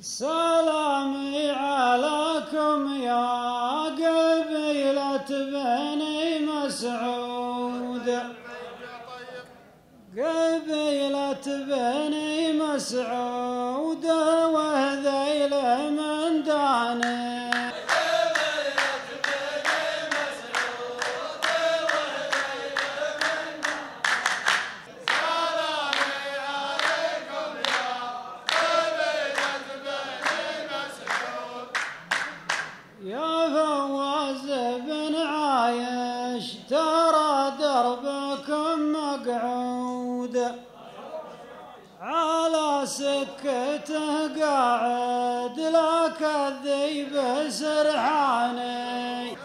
سلامي عليكم يا قبيلة بني مسعود. قبيلة بني مسعود وهذيل من مقعود على سكته قاعد لك الذيب سرحاني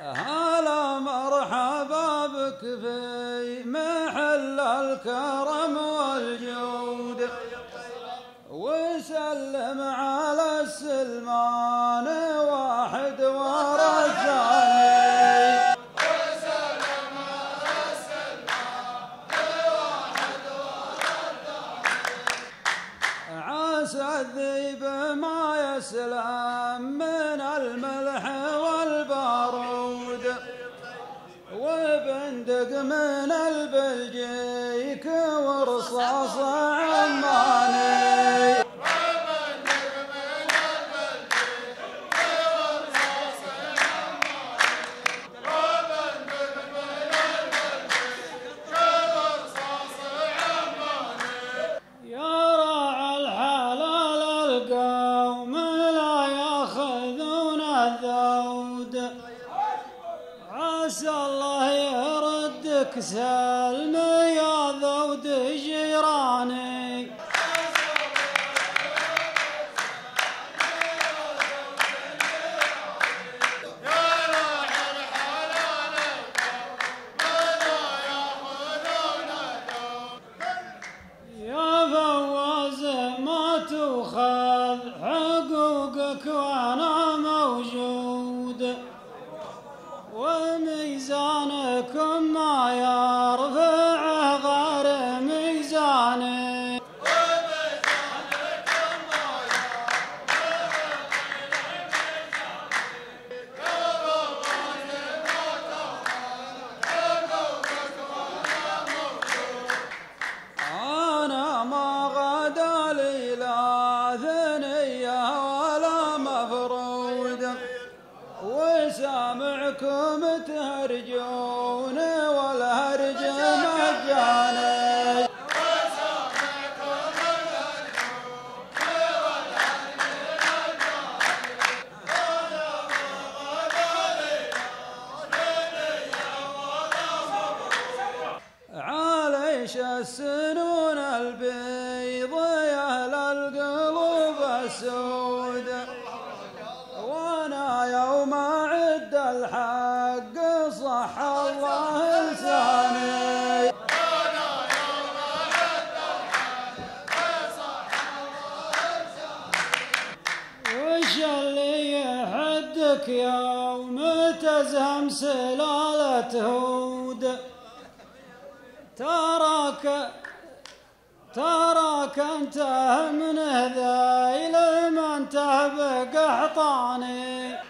هلا مرحبا بك في محل الكرم والجود؟ وسلم على السلمان واحد ورا الثاني عسى الذيب ما يسلم من الملح والبارود. وبندق من البلجيك ورصاص عماني. الذود عسى الله يردك سلم يا ذود جيراني. تؤخذ حقوقك وأنا موجود. وميزانكم السنون البيض يا أهل القلوب السود. وأنا يوم عد الحق صح الله لساني وش اللي يحدك يوم تزهم سلالة هود تراك تراك أنت من هذيل من تهبق احطاني أنا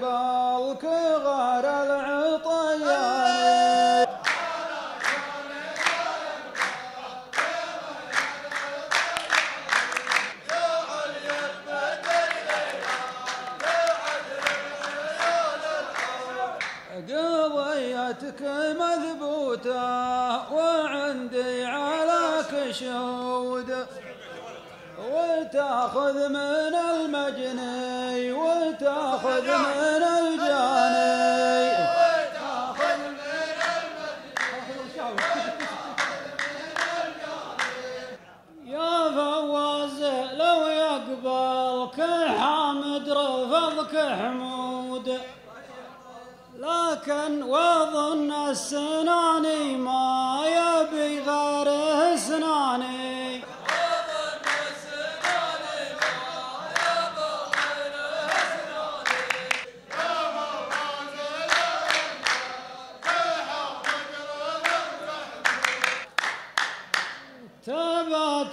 بالك غار العطيان. قضيتك مذبوتة وعندي على كشوده وتاخذ من المجني وتاخذ من الجاني. يا فواز لو يقبلك حامد رفضك حمود لكن واظن السناني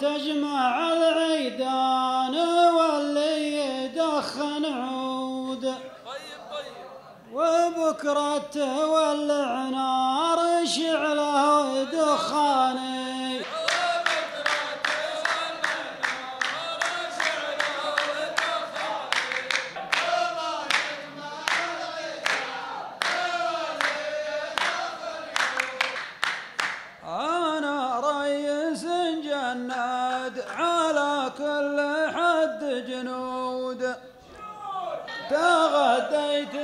تجمع العيدان واللي يدخن عود. وبكرة تولع نار شعله دخاني على كل حد جنود. تغديت